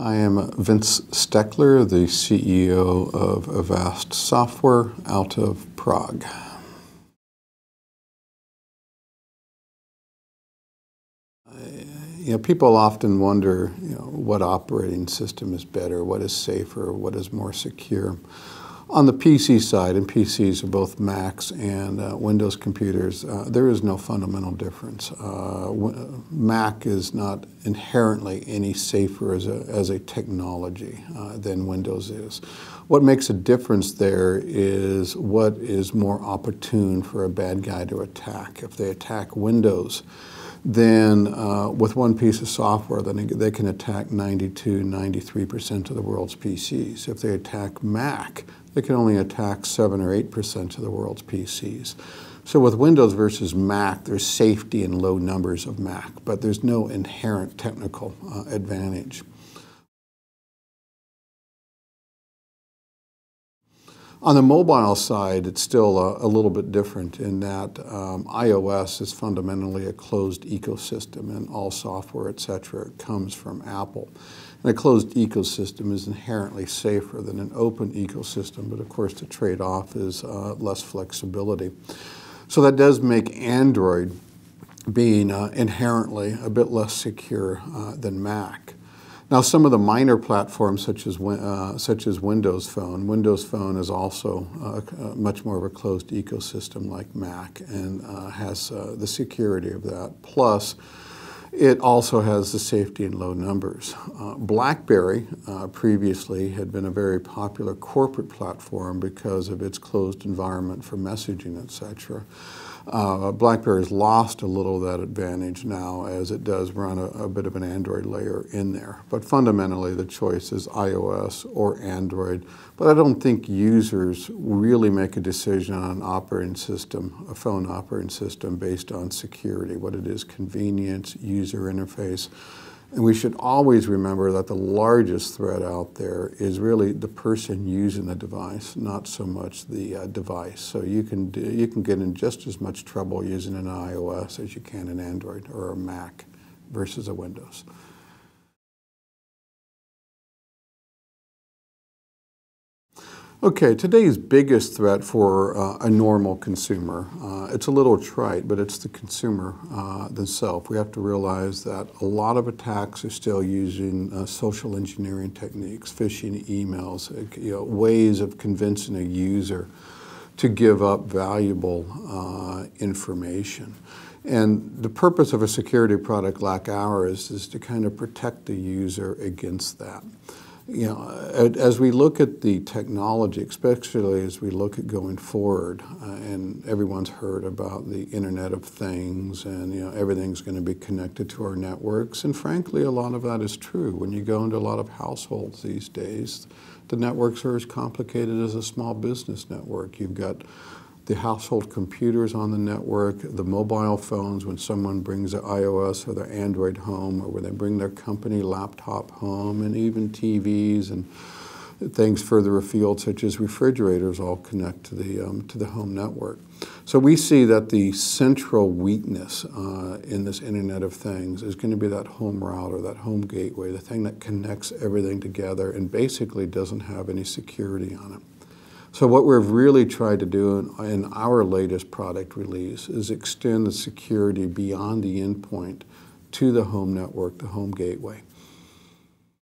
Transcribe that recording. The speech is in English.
I am Vince Steckler, the CEO of Avast Software out of Prague. You know, people often wonder, you know, what operating system is better, what is safer, what is more secure. On the PC side, and PCs are both Macs and uh, Windows computers, uh, there is no fundamental difference. Uh, Mac is not inherently any safer as a, as a technology uh, than Windows is. What makes a difference there is what is more opportune for a bad guy to attack. If they attack Windows, then uh, with one piece of software, then they can attack 92, 93% of the world's PCs. If they attack Mac, they can only attack 7 or 8% of the world's PCs. So with Windows versus Mac, there's safety in low numbers of Mac, but there's no inherent technical uh, advantage. On the mobile side, it's still a, a little bit different in that um, iOS is fundamentally a closed ecosystem and all software, et cetera, comes from Apple. And a closed ecosystem is inherently safer than an open ecosystem, but of course the trade-off is uh, less flexibility. So that does make Android being uh, inherently a bit less secure uh, than Mac. Now, some of the minor platforms, such as uh, such as Windows Phone, Windows Phone is also uh, uh, much more of a closed ecosystem like Mac, and uh, has uh, the security of that. Plus, it also has the safety in low numbers. Uh, BlackBerry uh, previously had been a very popular corporate platform because of its closed environment for messaging, etc. Uh, BlackBerry's lost a little of that advantage now as it does run a, a, bit of an Android layer in there. But fundamentally, the choice is iOS or Android. But I don't think users really make a decision on an operating system, a phone operating system, based on security, what it is, convenience, user interface. And we should always remember that the largest threat out there is really the person using the device, not so much the uh, device. So you can, do, you can get in just as much trouble using an iOS as you can an Android or a Mac versus a Windows. Okay, today's biggest threat for uh, a normal consumer, uh, it's a little trite, but it's the consumer uh, themselves. We have to realize that a lot of attacks are still using uh, social engineering techniques, phishing emails, uh, you know, ways of convincing a user to give up valuable uh, information. And the purpose of a security product like ours is to kind of protect the user against that you know, as we look at the technology, especially as we look at going forward, uh, and everyone's heard about the Internet of Things, and you know everything's going to be connected to our networks, and frankly, a lot of that is true. When you go into a lot of households these days, the networks are as complicated as a small business network. You've got the household computers on the network, the mobile phones when someone brings their iOS or their Android home, or when they bring their company laptop home, and even TVs and things further afield, such as refrigerators, all connect to the um, to the home network. So we see that the central weakness uh, in this Internet of Things is going to be that home router, that home gateway, the thing that connects everything together and basically doesn't have any security on it. So what we've really tried to do in, in, our latest product release is extend the security beyond the endpoint to the home network, the home gateway.